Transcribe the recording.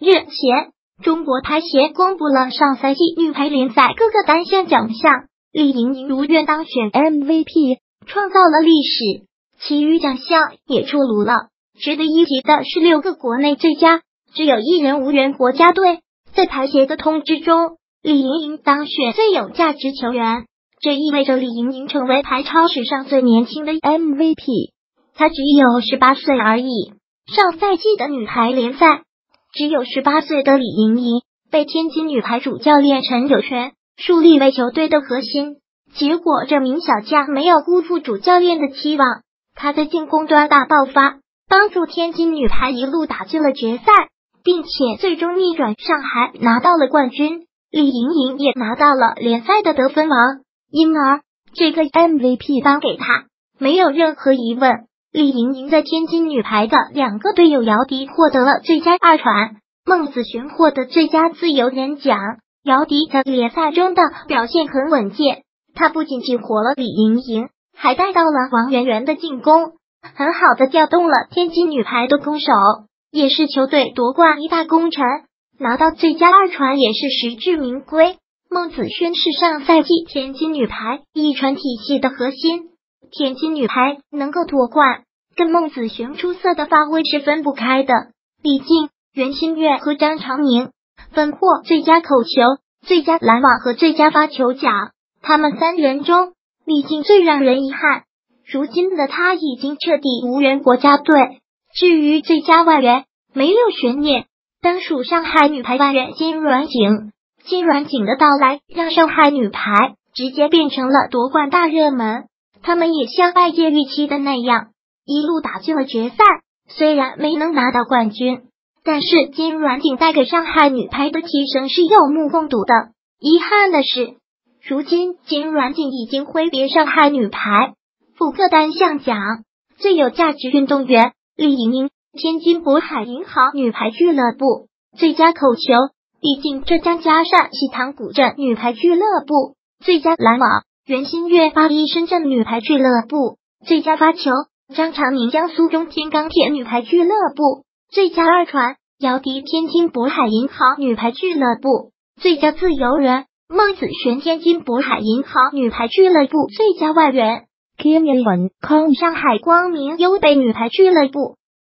日前，中国排协公布了上赛季女排联赛各个单项奖项，李盈莹如愿当选 MVP，创造了历史。其余奖项也出炉了。值得一提的是，六个国内最佳，只有一人无缘国家队。在排协的通知中，李盈莹当选最有价值球员，这意味着李盈莹成为排超史上最年轻的 MVP。她只有十八岁而已。上赛季的女排联赛，只有十八岁的李盈莹被天津女排主教练陈友泉树立为球队的核心。结果，这名小将没有辜负主教练的期望，他在进攻端大爆发，帮助天津女排一路打进了决赛，并且最终逆转上海拿到了冠军。李盈莹也拿到了联赛的得分王，因而这个 MVP 颁给他，没有任何疑问。李盈莹在天津女排的两个队友姚迪获得了最佳二传，孟子璇获得最佳自由人奖。姚迪在联赛中的表现很稳健，他不仅仅活了李盈莹，还带到了王媛媛的进攻，很好的调动了天津女排的攻手，也是球队夺冠一大功臣。拿到最佳二传也是实至名归。孟子轩是上赛季天津女排一传体系的核心。天津女排能够夺冠，跟孟子璇出色的发挥是分不开的。李静、袁心玥和张常宁分获最佳口球、最佳拦网和最佳发球奖。他们三人中，李静最让人遗憾。如今的他已经彻底无缘国家队。至于最佳外援，没有悬念，当属上海女排外援金软景。金软景的到来，让上海女排直接变成了夺冠大热门。他们也像外界预期的那样，一路打进了决赛。虽然没能拿到冠军，但是金软景带给上海女排的提升是有目共睹的。遗憾的是，如今金软景已经挥别上海女排。复刻单项奖最有价值运动员李盈莹，天津渤海银行女排俱乐部最佳口球李静，浙江嘉善西塘古镇女排俱乐部最佳拦网。袁心玥，巴黎深圳女排俱乐部最佳发球；张常宁，江苏中天钢铁女排俱乐部最佳二传；姚迪，天津渤海银行女排俱乐部最佳自由人；孟子璇，天津渤海银行女排俱乐部最佳外援；Kim Yun 康，上海光明优贝女排俱乐部。